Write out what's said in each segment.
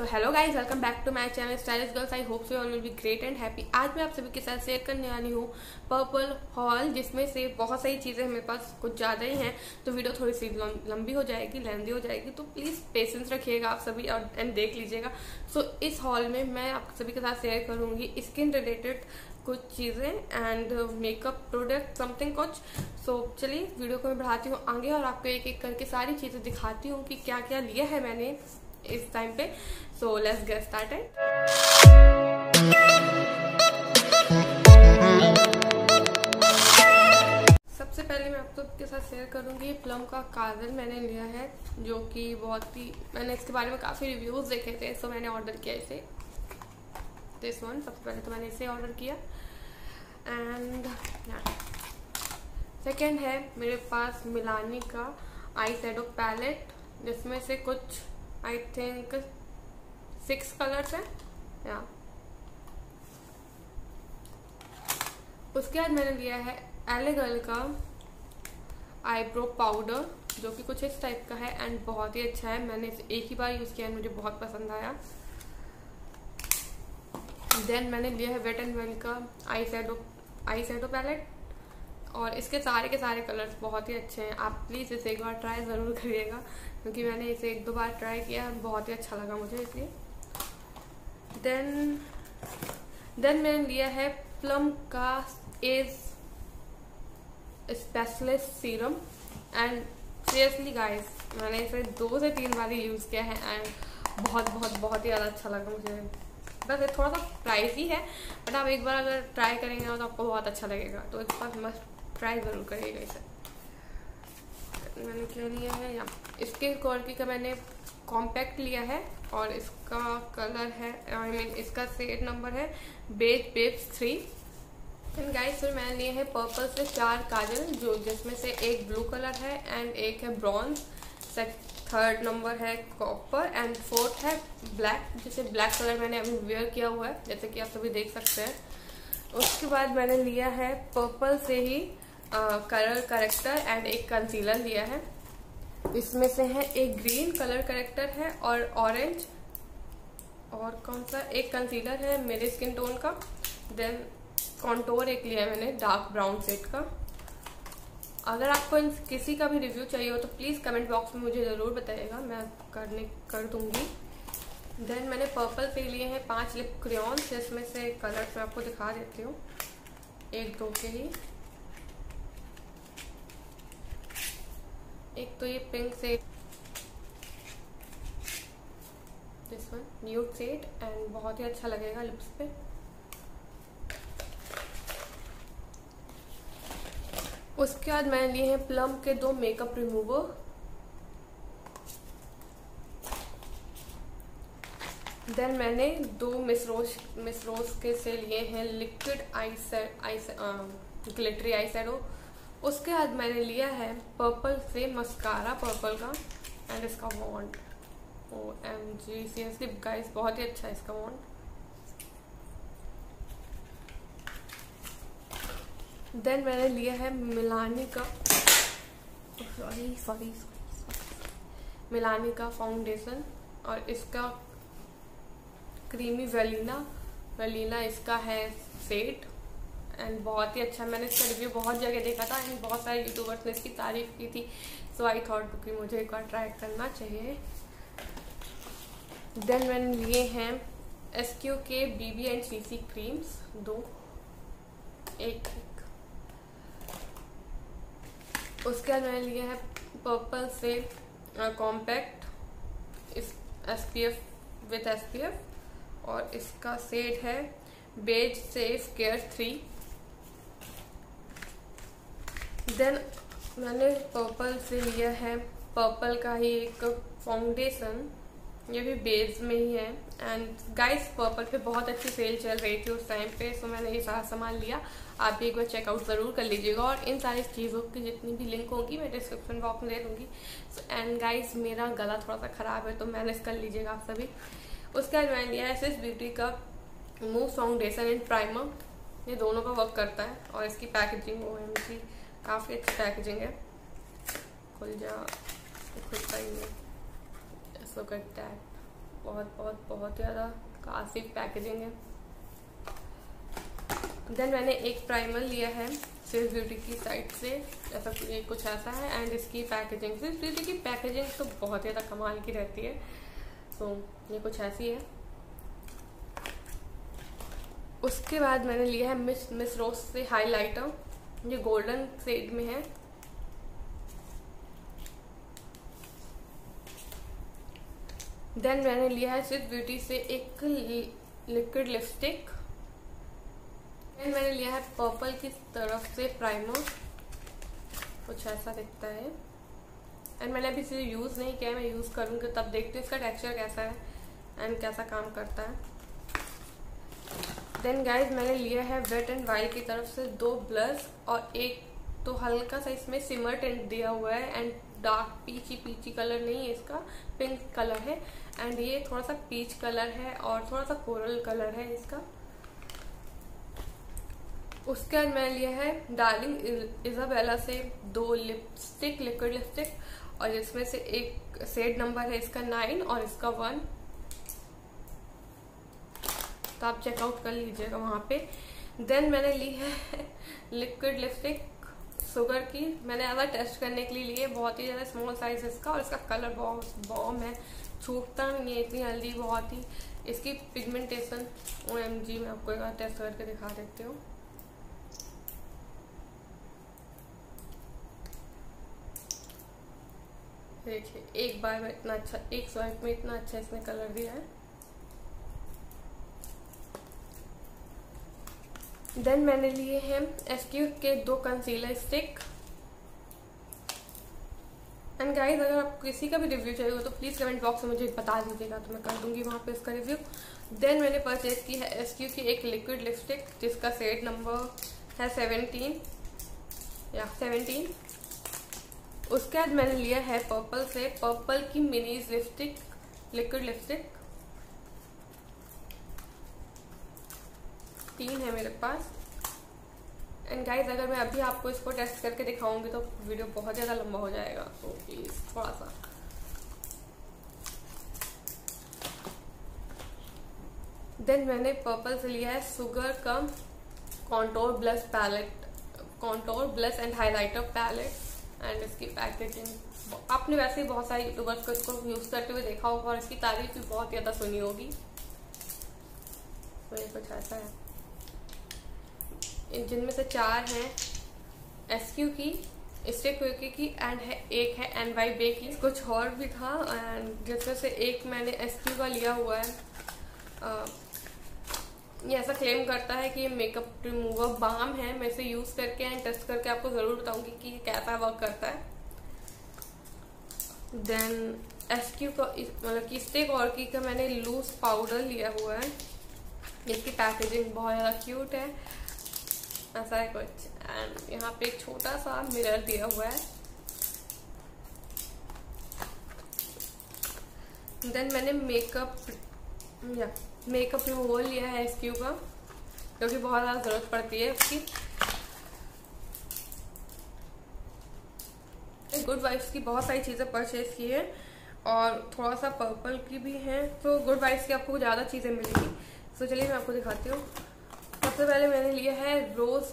तो hello guys welcome back to my channel stylish girls I hope so all will be great and happy आज मैं आप सभी के साथ शेयर करने वाली हूँ पर्पल हॉल जिसमें से बहुत सारी चीज़ें हमारे पास कुछ ज़्यादा ही हैं। तो वीडियो थोड़ी सी लंबी हो जाएगी लेंदी हो जाएगी तो प्लीज़ पेशेंस रखिएगा आप सभी और एंड देख लीजिएगा। सो so, इस हॉल में मैं आप सभी के साथ शेयर करूँगी स्किन रिलेटेड कुछ चीज़ें एंड मेकअप प्रोडक्ट समथिंग कुछ। सो so, चलिए वीडियो को मैं बढ़ाती हूँ आगे और आपको एक एक करके सारी चीज़ें दिखाती हूँ कि क्या क्या लिया है मैंने। इस टाइम पे। सो लेट्स गेट स्टार्टेड सबसे पहले मैं आप सबके साथ शेयर करूँगी प्लम का काजल मैंने लिया है, जो कि बहुत ही मैंने इसके बारे में काफ़ी रिव्यूज़ देखे थे सो मैंने ऑर्डर किया इसे। दिस वन सबसे पहले तो मैंने इसे ऑर्डर किया। एंड सेकेंड है, मेरे पास मिलानी का आई पैलेट जिसमें से कुछ आई थिंक सिक्स कलर्स हैं या उसके बाद मैंने लिया है एलेगल का आईब्रो पाउडर जो कि कुछ इस टाइप का है एंड बहुत ही अच्छा है। मैंने इसे एक ही बार यूज़ किया है मुझे बहुत पसंद आया। देन मैंने लिया है वेट एंड वेल का eye shadow eye shadow palette और इसके सारे के सारे कलर्स बहुत ही अच्छे हैं। आप प्लीज़ इसे एक बार ट्राई ज़रूर करिएगा, क्योंकि मैंने इसे एक दो बार ट्राई किया बहुत ही अच्छा लगा मुझे इसलिए। देन देन मैंने लिया है प्लम का age specialist serum and seriously guys मैंने इसे दो से तीन बार ही यूज़ किया है एंड बहुत बहुत बहुत ही ज़्यादा अच्छा लगा मुझे। बस ये थोड़ा सा प्राइस ही है बट आप एक बार अगर ट्राई करेंगे तो आपको बहुत अच्छा लगेगा। तो इस बार मस्त ट्राई ज़रूर करिएगा इसे। मैंने क्या लिया है यहाँ? इसके क्वालिटी का मैंने कॉम्पैक्ट लिया है और इसका कलर है आई I मीन mean, इसका सेट नंबर है beige babes three and guys फिर मैंने लिए है पर्पल से चार काजल जो जिसमें से एक ब्लू कलर है एंड एक है ब्रॉन्ज थर्ड नंबर है कॉपर एंड फोर्थ है ब्लैक जिसे ब्लैक कलर मैंने अभी वेयर किया हुआ है जैसे कि आप सभी देख सकते हैं। उसके बाद मैंने लिया है पर्पल से ही कलर करेक्टर एंड एक कंसीलर लिया है। इसमें से है, एक ग्रीन कलर करेक्टर है और ऑरेंज और कौन सा? एक कंसीलर है मेरे स्किन टोन का। देन कॉन्टोर एक लिया है मैंने डार्क ब्राउन सेट का। अगर आपको इन किसी का भी रिव्यू चाहिए हो तो प्लीज़ कमेंट बॉक्स में मुझे ज़रूर बताइएगा, मैं करने, कर दूँगी। देन मैंने पर्पल पे लिए हैं, पाँच लिप क्रियॉन्स जिसमें से कलर मैं आपको दिखा देती हूँ। एक, दो के ही। एक तो ये पिंक से this one nude set and बहुत ही अच्छा लगेगा लिप्स पे। उसके बाद मैंने लिए हैं प्लम के दो मेकअप रिमूवर देन मैंने दो मिसरोज मिसरोज के से लिए हैं लिक्विड आई ग्लिटरी आई उसके बाद मैंने लिया है पर्पल से मस्कारा पर्पल का एंड इसका want O M G C S seriously guys बहुत ही अच्छा है इसका वॉन्ट देन मैंने लिया है मिलानी का सॉरी सॉरी मिलानी का फाउंडेशन और इसका क्रीमी वेलिना वेलिना इसका है सेट एंड बहुत ही अच्छा। मैंने इसका रिव्यू बहुत जगह देखा था एंड बहुत सारे यूट्यूबर्स ने इसकी तारीफ़ की थी। सो आई थॉट कि मुझे एक बार ट्राई करना चाहिए। देन मैंने लिए हैं एस क्यू के B B and C C creams दो। एक एक। उसके बाद मैंने लिए हैं पर्पल से कॉम्पैक्ट इस S P F with S P F और इसका सेट है beige safe care three then मैंने पर्पल से लिया है। पर्पल का ही एक फाउंडेशन ये भी बेस में ही है। एंड गाइस पर्पल पे बहुत अच्छी सेल चल रही थी उस टाइम पे सो मैंने ये सारा सामान लिया। आप भी एक बार चेकआउट ज़रूर कर लीजिएगा और इन सारी चीज़ों की जितनी भी लिंक होगी, मैं डिस्क्रिप्शन बॉक्स में दे दूँगी। एंड गाइस मेरा गला थोड़ा सा ख़राब है तो मैनेज कर लीजिएगा आप सभी। उसके बाद मैंने लिया एस ब्यूटी का मूव फाउंडेशन एंड प्राइमर ये दोनों का वर्क करता है और इसकी पैकेजिंग ओ एम जी काफ़ी अच्छी पैकेजिंग है। खुल जा बहुत बहुत बहुत ज़्यादा काफ़ी पैकेजिंग है। देन मैंने एक प्राइमर लिया है स्विस ब्यूटी की साइड से ऐसा कुछ ऐसा है एंड इसकी पैकेजिंग स्विस ब्यूटी की पैकेजिंग तो बहुत ज़्यादा कमाल की रहती है सो so, ये कुछ ऐसी है। उसके बाद मैंने लिया है मिस मिस रोज से हाईलाइटर ये गोल्डन शेड में है। देन मैंने लिया है स्विस ब्यूटी से एक लिक्विड लिपस्टिक एंड मैंने लिया है पर्पल की तरफ़ से प्राइमर कुछ ऐसा दिखता है। एंड मैंने अभी इसे यूज़ नहीं किया मैं यूज़ करूँगी, तब देखती हूँ इसका टेक्सचर कैसा है एंड कैसा काम करता है। देन गाइज़ मैंने लिया है वेट एंड वाइल्ड की तरफ़ से दो ब्लश और एक तो हल्का सा इसमें सिमर टेंट दिया हुआ है and dark peachy peachy colour नहीं है इसका पिंक कलर है एंड ये थोड़ा सा पीच कलर है और थोड़ा सा कोरल कलर है इसका। उसके बाद मैंने लिया है डार्लिंग इजाबेला से दो लिपस्टिक लिक्विड लिपस्टिक और इसमें से एक सेड नंबर है इसका नाइन और इसका वन तो आप चेकआउट कर लीजिएगा वहाँ पे। देन मैंने ली है लिक्विड लिपस्टिक शुगर की। मैंने अगर टेस्ट करने के लिए लिए, बहुत ही ज़्यादा स्मॉल साइज़ इसका और इसका कलर बहुत बॉम है। छूटता नहीं है, इतनी जल्दी बहुत ही। इसकी पिगमेंटेशन ओ एम जी मैं आपको एक बार टेस्ट करके दिखा देती हूँ। देखिए, एक बार में इतना अच्छा एक स्वाइप में इतना अच्छा इसने कलर दिया है। देन मैंने लिए हैं एसक्यू के दो कंसीलर स्टिक एंड गाइज़ अगर आपको किसी का भी रिव्यू चाहिए हो तो प्लीज़ कमेंट बॉक्स में मुझे बता दीजिएगा तो मैं कर दूँगी वहाँ पे इसका रिव्यू देन मैंने परचेज की है एसक्यू की एक लिक्विड लिपस्टिक जिसका सेट नंबर है सेवनटीन या सेवनटीन उसके बाद मैंने लिया है पर्पल से पर्पल की मिनी लिपस्टिक लिक्विड लिपस्टिक तीन है मेरे पास। एंड गाइज़ अगर मैं अभी आपको इसको टेस्ट करके दिखाऊँगी तो वीडियो बहुत ज़्यादा लंबा हो जाएगा। तो प्लीज़ थोड़ा सा देन मैंने पर्पल से लिया है sugar come contour blush palette contour blush and highlighter palette and इसकी पैकेजिंग आपने वैसे ही बहुत सारे यूट्यूबर्स को इसको यूज़ करते हुए देखा होगा और इसकी तारीफ़ भी बहुत ज़्यादा सुनी होगी। तो ये कुछ ऐसा है। जिनमें से चार हैं एस क्यू की स्टे क्विकी की एंड है एक है एन वाई बे की। कुछ और भी था एंड जिसमें से एक मैंने एस क्यू का लिया हुआ है। आ, ये ऐसा क्लेम करता है कि ये मेकअप रिमूवर बाम है मैं इसे यूज़ करके एंड टेस्ट करके आपको ज़रूर बताऊँगी कि ये कैसा वर्क करता है। देन एस क्यू का मतलब कि स्टेक और की का मैंने लूज पाउडर लिया हुआ है। इसकी पैकेजिंग बहुत ज़्यादा क्यूट है। ऐसा है कुछ। एंड यहाँ पे एक छोटा सा मिरर दिया हुआ है। देन मैंने मेकअप या मेकअप रिमूवल लिया है एस क्यू का क्योंकि बहुत ज़्यादा ज़रूरत पड़ती है उसकी गुड वाइफ्स की बहुत सारी चीज़ें परचेज की है, और थोड़ा सा पर्पल की भी है तो गुड वाइफ्स की आपको ज़्यादा चीज़ें मिलेगी। तो चलिए मैं आपको दिखाती हूँ। सबसे पहले मैंने लिया है rose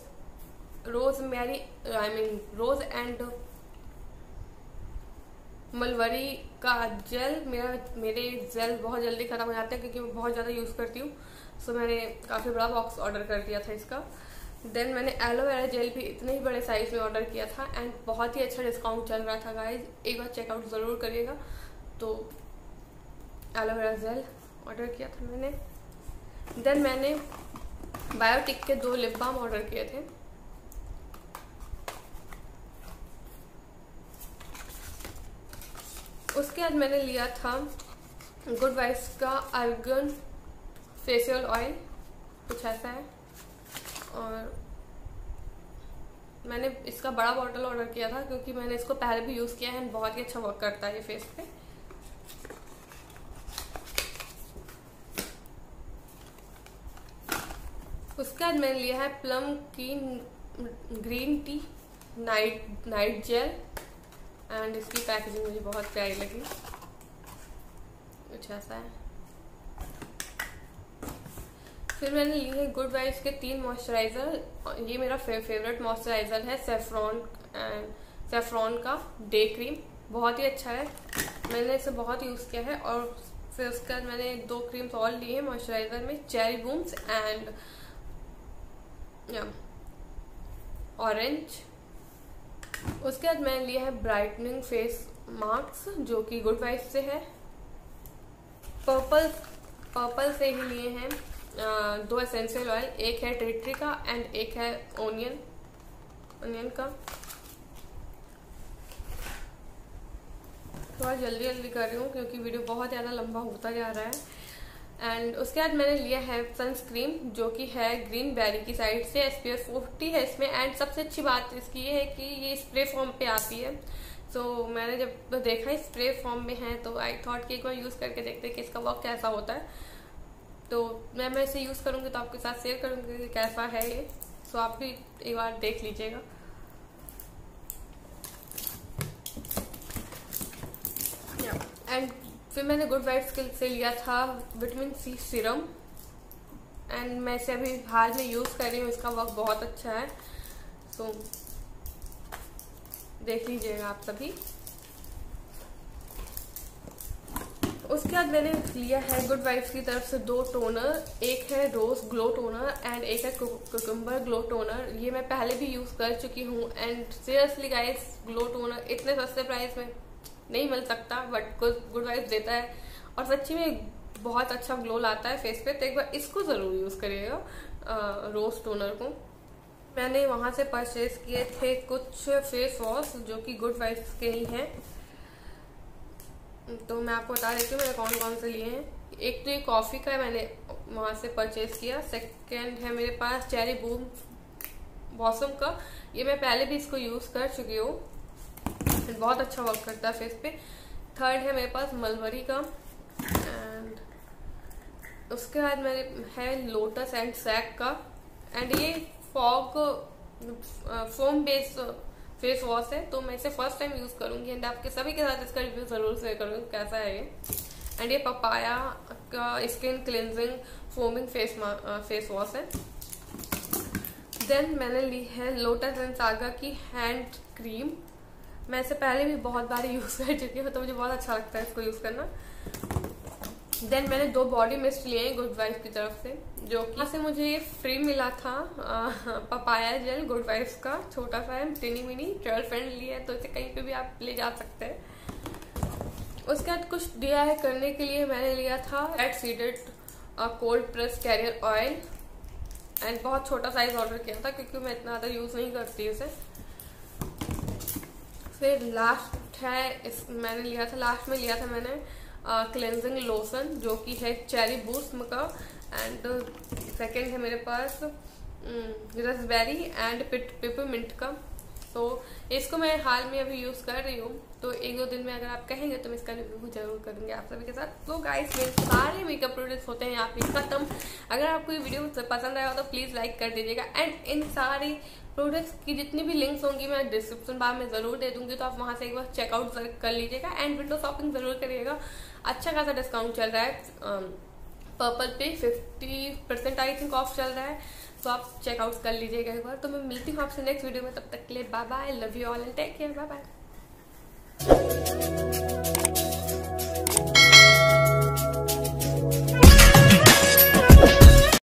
rosemary I mean rose and mulberry का जेल मेरा, मेरे जेल बहुत जल्दी ख़त्म हो जाते हैं क्योंकि मैं बहुत ज़्यादा यूज़ करती हूँ। सो मैंने काफ़ी बड़ा बॉक्स ऑर्डर कर दिया था इसका। देन मैंने एलोवेरा जेल भी इतने ही बड़े साइज़ में ऑर्डर किया था एंड बहुत ही अच्छा डिस्काउंट चल रहा था गाइज़ एक बार चेकआउट ज़रूर करिएगा। तो एलोवेरा जेल ऑर्डर किया था मैंने। देन मैंने बायोटिक के दो लिप बाम ऑर्डर किए थे। उसके बाद मैंने लिया था गुड वाइफ का अर्गन फेशियल ऑयल कुछ ऐसा है। और मैंने इसका बड़ा बॉटल ऑर्डर किया था क्योंकि मैंने इसको पहले भी यूज़ किया है बहुत ही अच्छा वर्क करता है ये फेस पे। उसके बाद मैंने लिया है प्लम की green tea night night gel and इसकी पैकेजिंग मुझे बहुत प्यारी लगी। कुछ ऐसा है। फिर मैंने ली है गुड वाइब्स के तीन मॉइस्चराइजर ये मेरा फे, फेवरेट मॉइस्चराइजर है सेफ्रॉन एंड सेफ्रॉन का डे क्रीम बहुत ही अच्छा है। मैंने इसे बहुत यूज़ किया है और फिर उसके बाद मैंने दो क्रीम्स और लिए हैं मॉइस्चराइजर में चेरी बूम्स एंड ऑरेंज उसके बाद मैंने लिया है ब्राइटनिंग फेस मास्क जो कि गुड वाइफ से है। पर्पल पर्पल से ही लिए हैं दो एसेंशियल ऑयल एक है टेट्री का एंड एक है ओनियन ओनियन का। थोड़ा जल्दी जल्दी कर रही हूँ क्योंकि वीडियो बहुत ज़्यादा लंबा होता जा रहा है। एंड उसके बाद मैंने लिया है सनस्क्रीन जो कि है ग्रीन बैरी की साइड से एस पी एफ़ फोर्टी है इसमें। एंड सबसे अच्छी बात इसकी ये है कि ये स्प्रे फॉर्म पे आती है। सो so, मैंने जब देखा स्प्रे फॉर्म में है तो आई थॉट कि एक बार यूज़ करके देखते हैं कि इसका वर्क कैसा होता है। तो मैं मैं इसे यूज़ करूँगी तो आपके साथ शेयर करूँगी कि कैसा है ये। सो so, आप भी एक बार देख लीजिएगा। एंड फिर मैंने गुड वाइफ्स के से लिया था विटामिन सी सीरम एंड मैं इसे अभी हाल में यूज़ कर रही हूँ, इसका वर्क बहुत अच्छा है। तो देख लीजिएगा आप सभी। उसके बाद मैंने लिया है गुड वाइफ्स की तरफ़ से दो टोनर एक है रोज ग्लो टोनर एंड एक है कुकुम्बर ग्लो टोनर ये मैं पहले भी यूज़ कर चुकी हूँ and seriously guys glow toner इतने सस्ते प्राइस में। नहीं मिल सकता बट गुड गुड वाइफ देता है। और सच्ची में बहुत अच्छा ग्लो लाता है फेस पे तो एक बार इसको ज़रूर यूज़ करिएगा रोज टोनर को। मैंने वहाँ से परचेज किए थे कुछ फेस वॉश जो कि गुड वाइफ के ही हैं। तो मैं आपको बता देती हूँ, मैंने कौन कौन से लिए हैं। एक तो ये कॉफ़ी का है, मैंने वहाँ से परचेज किया। सेकेंड है मेरे पास चेरी बूम बॉसम का। ये मैं पहले भी इसको यूज़ कर चुकी हूँ। बहुत अच्छा वर्क करता है फेस पे। थर्ड है मेरे पास मलबरी का। एंड उसके बाद मेरे है लोटस एंड सैक का। एंड ये fog foam based face wash है। तो मैं इसे फ़र्स्ट टाइम यूज़ करूँगी एंड आपके सभी के साथ इसका रिव्यू ज़रूर शेयर करूँगी कैसा है ये। एंड ये पपाया का skin cleansing foaming face face wash है। देन मैंने ली है लोटस एंड सागा की हैंड क्रीम मैं इसे पहले भी बहुत बार यूज़ कर चुकी हूँ तो मुझे बहुत अच्छा लगता है इसको यूज़ करना। देन मैंने दो बॉडी मिस्ट लिए हैं गुड वाइफ की तरफ़ से, जो कि से मुझे ये फ्री मिला था पपाया जेल गुड वाइफ का, छोटा सा है टिनी मिनी ट्रेवल फ्रेंडली है तो इसे कहीं पे भी आप ले जा सकते हैं। उसके बाद कुछ डी करने के लिए मैंने लिया था red seeded cold press carrier oil and बहुत छोटा साइज़ ऑर्डर किया था, क्योंकि मैं इतना ज़्यादा यूज़ नहीं करती उसे फिर लास्ट है, इस मैंने लिया था लास्ट में लिया था मैंने क्लेंजिंग लोशन जो कि है चेरी बूस्ट का एंड सेकंड है मेरे पास रसबेरी एंड पिपरमिंट का. तो इसको मैं हाल में अभी यूज़ कर रही हूँ तो एक दो दिन में अगर आप कहेंगे तो मैं इसका रिव्यू ज़रूर करूँगी आप सभी के साथ. तो गाइस मेरे सारे मेकअप प्रोडक्ट्स होते हैं यहाँ पे खत्म अगर आपको ये वीडियो पसंद आया हो तो प्लीज़ लाइक कर दीजिएगा. एंड इन सारी प्रोडक्ट्स की जितनी भी लिंक्स होंगी मैं डिस्क्रिप्शन बार में ज़रूर दे दूँगी तो आप वहाँ से एक बार चेकआउट कर लीजिएगा एंड विंडो शॉपिंग ज़रूर करिएगा। अच्छा खासा डिस्काउंट चल रहा है पर्पल पे fifty percent I think off चल रहा है तो आप चेकआउट कर लीजिएगा एक बार। तो मैं मिलती हूँ आपसे नेक्स्ट वीडियो में, तब तक के लिए bye bye love you all and take care bye bye